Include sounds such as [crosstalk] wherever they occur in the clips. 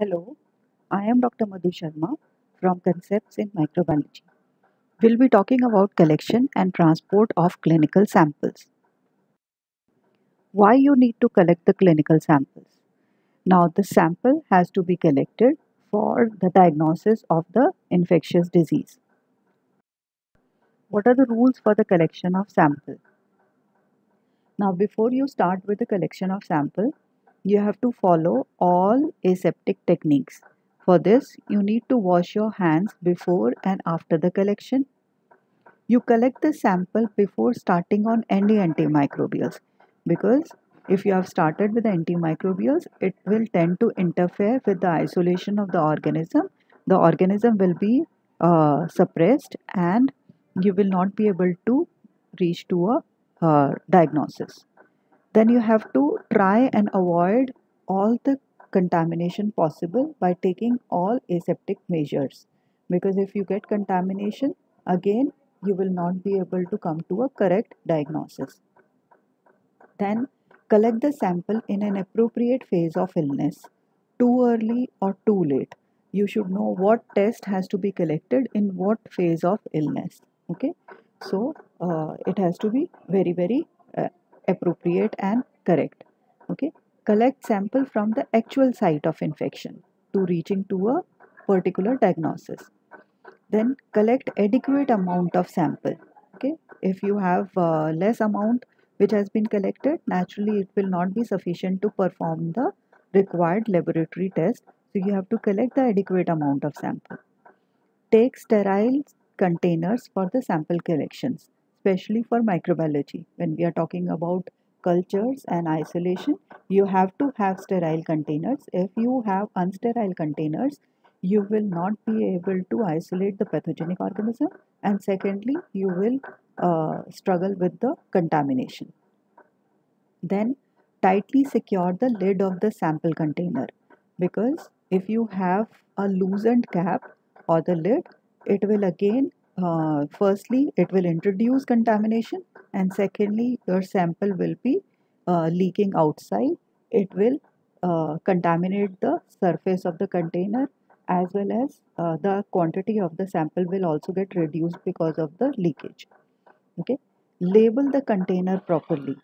Hello, I am Dr. Madhu Sharma from Concepts in Microbiology. We'll be talking about collection and transport of clinical samples. Why you need to collect the clinical samples? Now, the sample has to be collected for the diagnosis of the infectious disease. What are the rules for the collection of sample? Now, before you start with the collection of sample, you have to follow all aseptic techniques. For this, you need to wash your hands before and after the collection. You collect the sample before starting on any antimicrobials because if you have started with antimicrobials, it will tend to interfere with the isolation of the organism. The organism will be uh, suppressed and you will not be able to reach to a uh, diagnosis then you have to try and avoid all the contamination possible by taking all aseptic measures. Because if you get contamination again you will not be able to come to a correct diagnosis. Then collect the sample in an appropriate phase of illness too early or too late. You should know what test has to be collected in what phase of illness. Okay? So uh, it has to be very very uh, appropriate and correct. Okay? Collect sample from the actual site of infection to reaching to a particular diagnosis. Then collect adequate amount of sample. Okay? If you have uh, less amount which has been collected naturally it will not be sufficient to perform the required laboratory test. So you have to collect the adequate amount of sample. Take sterile containers for the sample collections especially for microbiology. When we are talking about cultures and isolation you have to have sterile containers. If you have unsterile containers you will not be able to isolate the pathogenic organism. And secondly you will uh, struggle with the contamination. Then tightly secure the lid of the sample container. Because if you have a loosened cap or the lid it will again uh, firstly it will introduce contamination and secondly your sample will be uh, leaking outside. It will uh, contaminate the surface of the container as well as uh, the quantity of the sample will also get reduced because of the leakage. Okay? Label the container properly.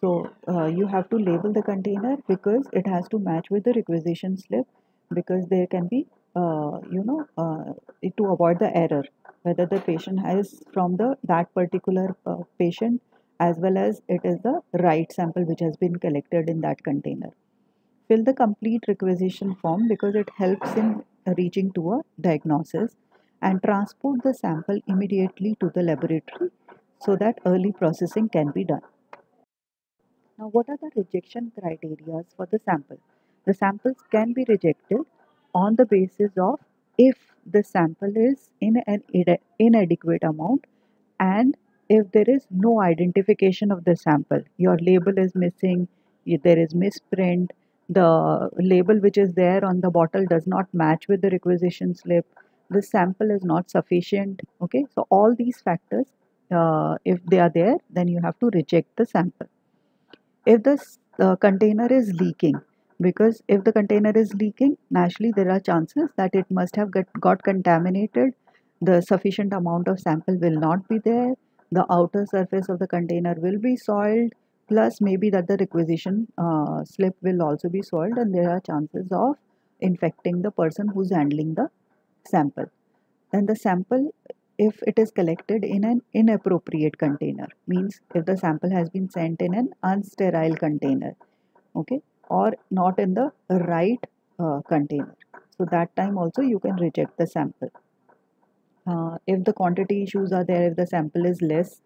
So uh, you have to label the container because it has to match with the requisition slip because there can be uh, you know to avoid the error whether the patient has from the that particular uh, patient as well as it is the right sample which has been collected in that container. Fill the complete requisition form because it helps in reaching to a diagnosis and transport the sample immediately to the laboratory so that early processing can be done. Now what are the rejection criteria for the sample? The samples can be rejected on the basis of if the sample is in an inadequate amount and if there is no identification of the sample your label is missing there is misprint the label which is there on the bottle does not match with the requisition slip the sample is not sufficient okay? So all these factors uh, if they are there then you have to reject the sample. If the uh, container is leaking because if the container is leaking naturally there are chances that it must have got, got contaminated. The sufficient amount of sample will not be there. The outer surface of the container will be soiled. Plus maybe that the requisition uh, slip will also be soiled and there are chances of infecting the person who's handling the sample. Then the sample if it is collected in an inappropriate container means if the sample has been sent in an unsterile container okay or not in the right uh, container. So that time also you can reject the sample. Uh, if the quantity issues are there, if the sample is less,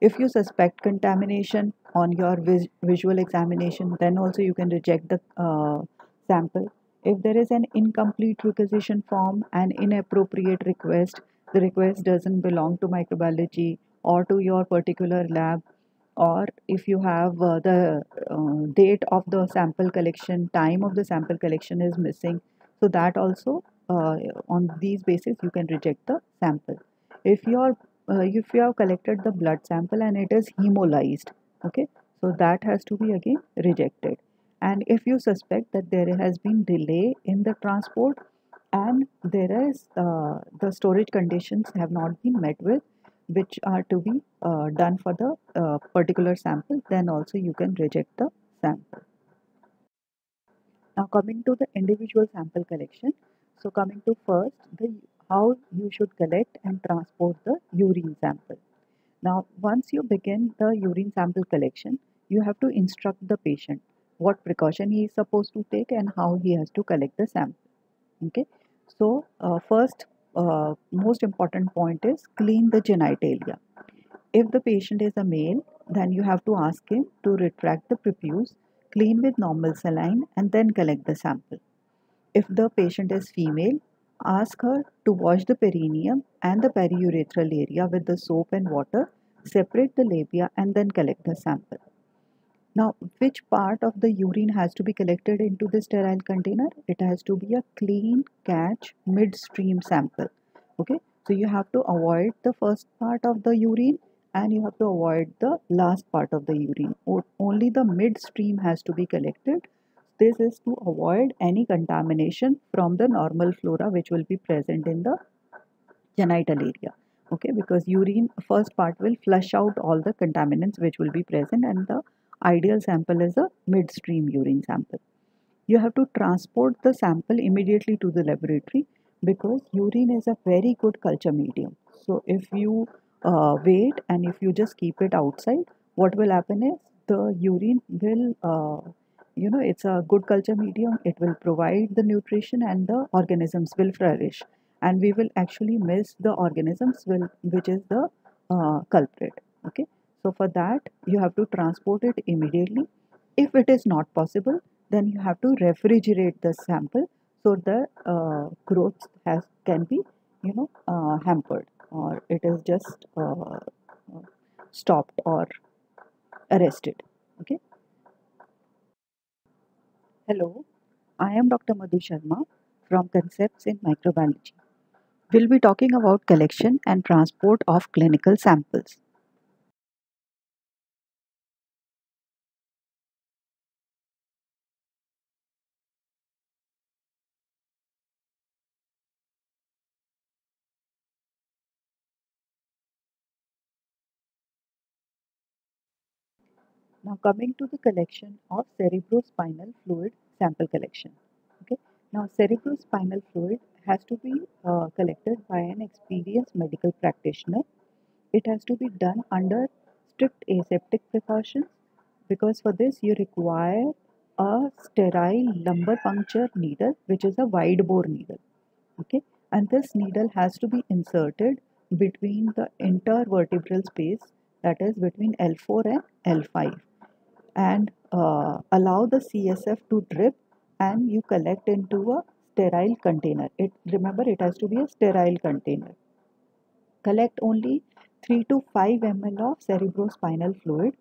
if you suspect contamination on your vis visual examination, then also you can reject the uh, sample. If there is an incomplete requisition form, an inappropriate request, the request doesn't belong to microbiology or to your particular lab, or if you have uh, the uh, date of the sample collection time of the sample collection is missing so that also uh, on these basis you can reject the sample. If you are uh, if you have collected the blood sample and it is hemolyzed okay so that has to be again rejected. And if you suspect that there has been delay in the transport and there is uh, the storage conditions have not been met with which are to be uh, done for the uh, particular sample then also you can reject the sample. Now coming to the individual sample collection. So coming to first the how you should collect and transport the urine sample. Now once you begin the urine sample collection you have to instruct the patient what precaution he is supposed to take and how he has to collect the sample. Okay? So uh, first uh, most important point is clean the genitalia. If the patient is a male then you have to ask him to retract the prepuce clean with normal saline and then collect the sample. If the patient is female ask her to wash the perineum and the periurethral area with the soap and water separate the labia and then collect the sample now, which part of the urine has to be collected into the sterile container? It has to be a clean catch midstream sample. Okay, so you have to avoid the first part of the urine and you have to avoid the last part of the urine. Only the midstream has to be collected. This is to avoid any contamination from the normal flora which will be present in the genital area okay because urine first part will flush out all the contaminants which will be present and the ideal sample is a midstream urine sample. You have to transport the sample immediately to the laboratory because urine is a very good culture medium. So if you uh, wait and if you just keep it outside, what will happen is the urine will, uh, you know, it's a good culture medium. It will provide the nutrition and the organisms will flourish. And we will actually miss the organisms will, which is the uh, culprit. Okay. So for that you have to transport it immediately. If it is not possible then you have to refrigerate the sample so the uh, growth has can be you know uh, hampered or it is just uh, stopped or arrested. Okay? Hello. I am dr madhu sharma from concepts in microbiology. We'll be talking about collection and transport of clinical samples Now coming to the collection of cerebrospinal fluid sample collection. Okay. Now cerebrospinal fluid has to be uh, collected by an experienced medical practitioner. It has to be done under strict aseptic precautions because for this you require a sterile lumbar puncture needle which is a wide bore needle. Okay. And this needle has to be inserted between the intervertebral space that is between L4 and L5 and uh, allow the CSF to drip and you collect into a sterile container. It remember it has to be a sterile container. Collect only 3 to 5 ml of cerebrospinal fluid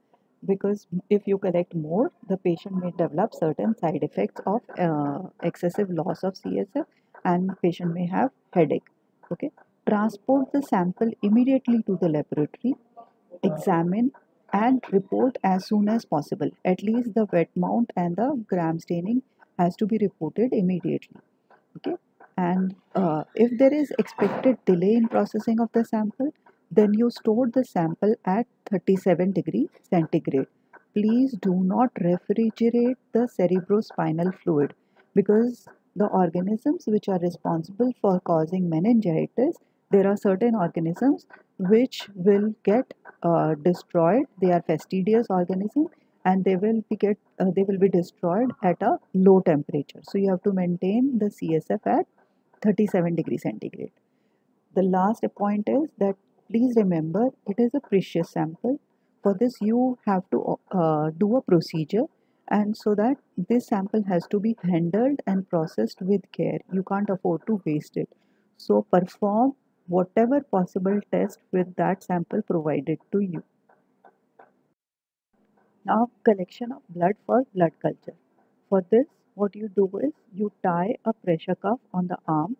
because if you collect more the patient may develop certain side effects of uh, excessive loss of CSF and patient may have headache okay transport the sample immediately to the laboratory examine and report as soon as possible. At least the wet mount and the gram staining has to be reported immediately. Okay, and uh, if there is expected delay in processing of the sample, then you store the sample at 37 degree centigrade. Please do not refrigerate the cerebrospinal fluid because the organisms which are responsible for causing meningitis, there are certain organisms which will get uh, destroyed. They are fastidious organisms and they will be get uh, they will be destroyed at a low temperature. So you have to maintain the csf at 37 degree centigrade. The last point is that please remember it is a precious sample. For this you have to uh, do a procedure and so that this sample has to be handled and processed with care. You can't afford to waste it. So perform whatever possible test with that sample provided to you. Now collection of blood for blood culture. For this what you do is you tie a pressure cuff on the arm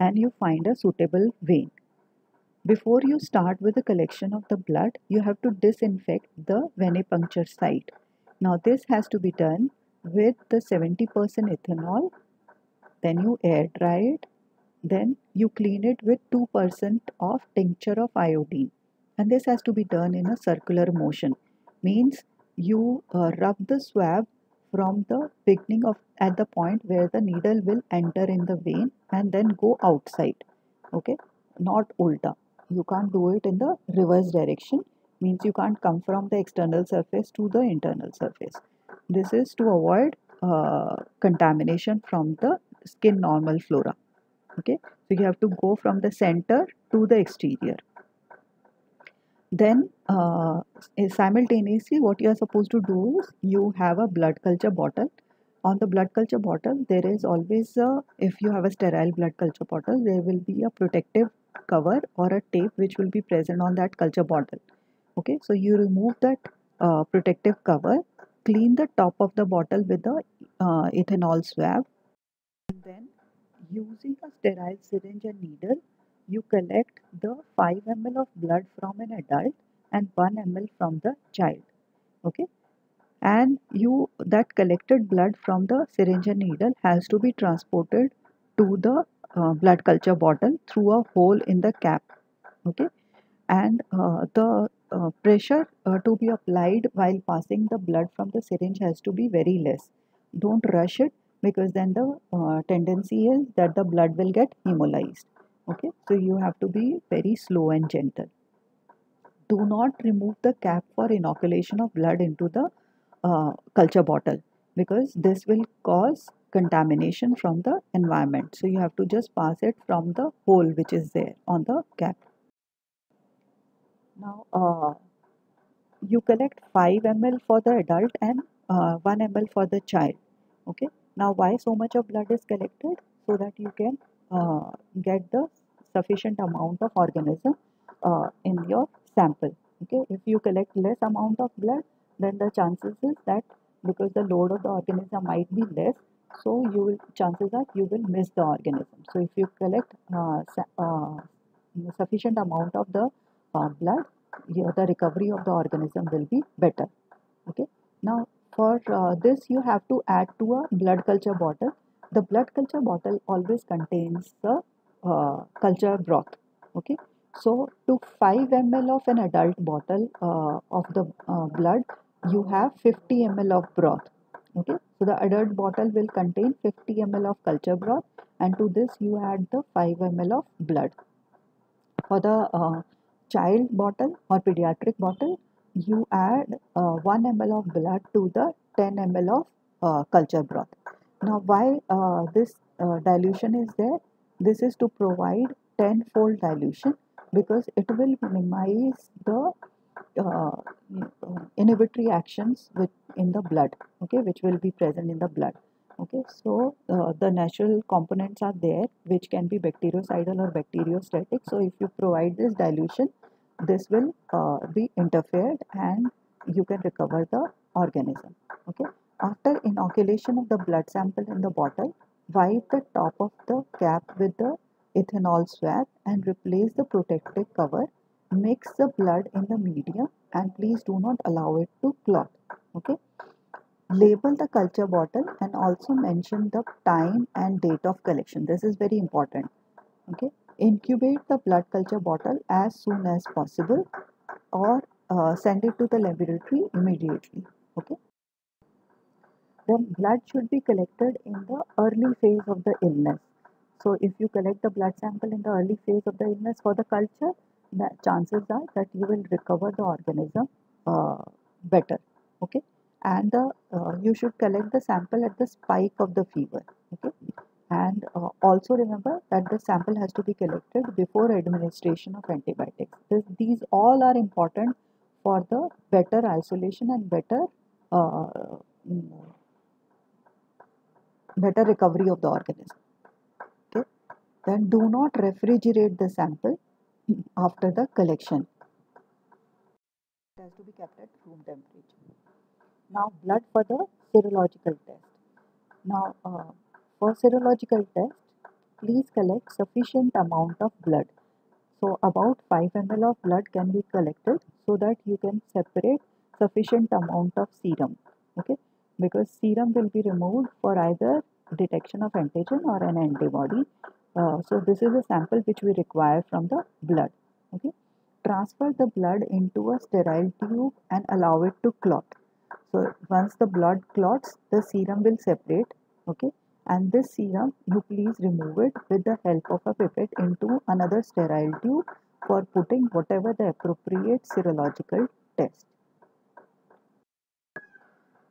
and you find a suitable vein. Before you start with the collection of the blood, you have to disinfect the venipuncture site. Now this has to be done with the 70% ethanol then you air dry it then you clean it with 2% of tincture of iodine. And this has to be done in a circular motion. Means you uh, rub the swab from the beginning of at the point where the needle will enter in the vein and then go outside. Okay? Not ulta. You can't do it in the reverse direction. Means you can't come from the external surface to the internal surface. This is to avoid uh, contamination from the skin normal flora okay? So you have to go from the center to the exterior. Then uh, simultaneously what you are supposed to do is you have a blood culture bottle. On the blood culture bottle there is always a, if you have a sterile blood culture bottle there will be a protective cover or a tape which will be present on that culture bottle. Okay? So you remove that uh, protective cover clean the top of the bottle with the uh, ethanol swab and then using a sterile syringe and needle you collect the 5 ml of blood from an adult and 1 ml from the child okay? And you that collected blood from the syringe and needle has to be transported to the uh, blood culture bottle through a hole in the cap okay? And uh, the uh, pressure uh, to be applied while passing the blood from the syringe has to be very less. Don't rush it because then the uh, tendency is that the blood will get hemolyzed. Okay? So you have to be very slow and gentle. Do not remove the cap for inoculation of blood into the uh, culture bottle because this will cause contamination from the environment. So you have to just pass it from the hole which is there on the cap. Now uh, you collect 5 ml for the adult and uh, 1 ml for the child. Okay now why so much of blood is collected? So that you can uh, get the sufficient amount of organism uh, in your sample okay? If you collect less amount of blood then the chances is that because the load of the organism might be less so you will chances are you will miss the organism. So if you collect uh, uh, sufficient amount of the uh, blood your, the recovery of the organism will be better okay? Now for uh, this you have to add to a blood culture bottle. The blood culture bottle always contains the uh, culture broth okay? So to 5 ml of an adult bottle uh, of the blood you have 50 ml of broth okay? So the adult bottle will contain 50 ml of culture broth and to this you add the 5 ml of blood. For the uh, child bottle or pediatric bottle you add uh, 1 ml of blood to the 10 ml of uh, culture broth. Now why uh, this uh, dilution is there this is to provide 10 fold dilution because it will minimize the uh, inhibitory actions with in the blood okay which will be present in the blood okay. So uh, the natural components are there which can be bactericidal or bacteriostatic. So if you provide this dilution this will uh, be interfered and you can recover the organism okay? After inoculation of the blood sample in the bottle wipe the top of the cap with the ethanol swab and replace the protective cover. Mix the blood in the medium and please do not allow it to clot okay? Label the culture bottle and also mention the time and date of collection. This is very important okay incubate the blood culture bottle as soon as possible or uh, send it to the laboratory immediately okay? Then blood should be collected in the early phase of the illness. So if you collect the blood sample in the early phase of the illness for the culture the chances are that you will recover the organism uh, better okay? And the, uh, you should collect the sample at the spike of the fever okay and uh, also remember that the sample has to be collected before administration of antibiotics this, these all are important for the better isolation and better uh, mm, better recovery of the organism okay then do not refrigerate the sample [laughs] after the collection. It has to be kept at room temperature. Now blood for the serological test. Now uh, for serological test, please collect sufficient amount of blood. So about 5 ml of blood can be collected so that you can separate sufficient amount of serum. Okay. because serum will be removed for either detection of antigen or an antibody. Uh, so this is a sample which we require from the blood. Okay. Transfer the blood into a sterile tube and allow it to clot. So once the blood clots, the serum will separate. Okay. And this serum, you please remove it with the help of a pipette into another sterile tube for putting whatever the appropriate serological test.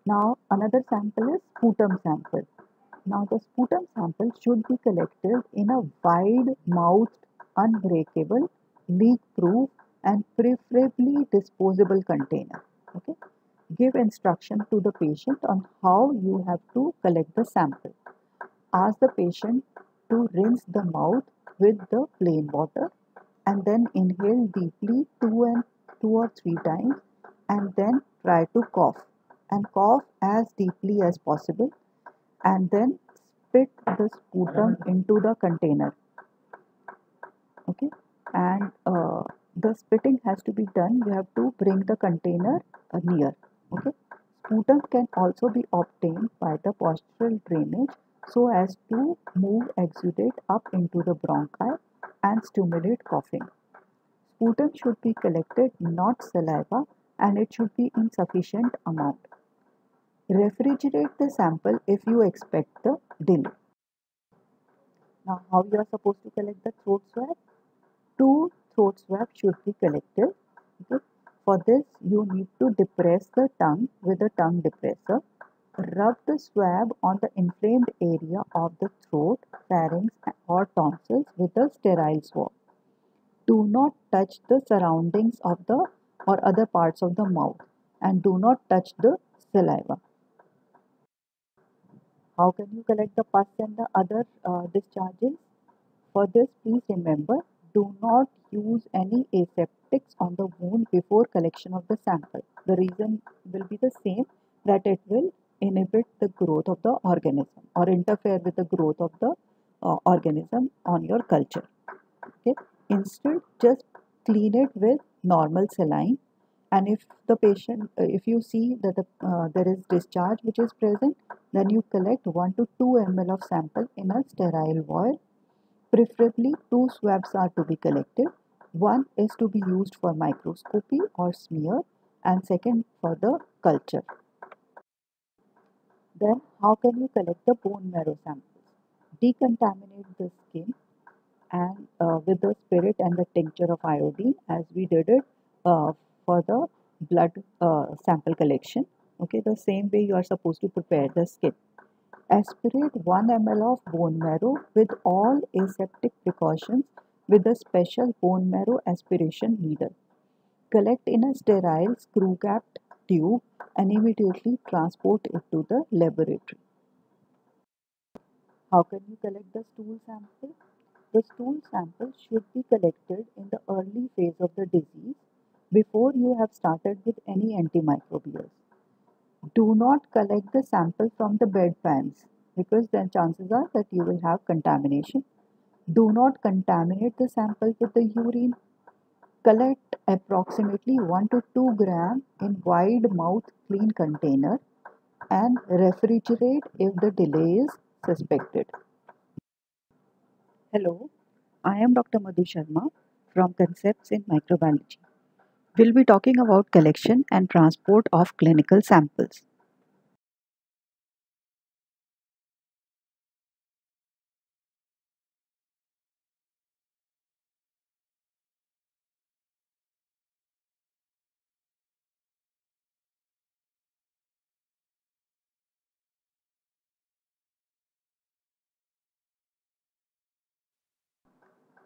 Now another sample is sputum sample. Now the sputum sample should be collected in a wide mouthed, unbreakable, leak proof and preferably disposable container. Okay. Give instruction to the patient on how you have to collect the sample. Ask the patient to rinse the mouth with the plain water and then inhale deeply two and two or three times and then try to cough and cough as deeply as possible and then spit the sputum into the container. Okay? And uh, the spitting has to be done. You have to bring the container uh, near. Okay? Sputum can also be obtained by the postural drainage so as to move exudate up into the bronchi and stimulate coughing sputum should be collected not saliva and it should be in sufficient amount Refrigerate the sample if you expect the delay. Now how you are supposed to collect the throat swab? Two throat swabs should be collected. Okay. For this you need to depress the tongue with a tongue depressor. Rub the swab on the inflamed area of the throat, pharynx or tonsils with a sterile swab. Do not touch the surroundings of the or other parts of the mouth and do not touch the saliva. How can you collect the pus and the other uh, discharges? For this, please remember, do not use any aseptics on the wound before collection of the sample. The reason will be the same that it will inhibit the growth of the organism or interfere with the growth of the uh, organism on your culture. Okay. Instead, just clean it with normal saline and if the patient uh, if you see that the, uh, there is discharge which is present then you collect 1 to 2 ml of sample in a sterile vial preferably two swabs are to be collected one is to be used for microscopy or smear and second for the culture then how can you collect the bone marrow samples? Decontaminate the skin and uh, with the spirit and the tincture of iodine as we did it uh, for the blood uh, sample collection. Okay the same way you are supposed to prepare the skin. Aspirate 1 ml of bone marrow with all aseptic precautions with a special bone marrow aspiration needle. Collect in a sterile screw capped tube and immediately transport it to the laboratory how can you collect the stool sample the stool sample should be collected in the early phase of the disease before you have started with any antimicrobials. Do not collect the sample from the bedpans because then chances are that you will have contamination. Do not contaminate the sample with the urine. Collect approximately 1 to 2 gram in wide mouth clean container and refrigerate if the delay is suspected. Hello, I am Dr. Madhu Sharma from Concepts in Microbiology. We'll be talking about collection and transport of clinical samples.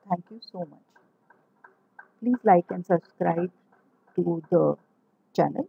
Thank you so much. Please like and subscribe to the channel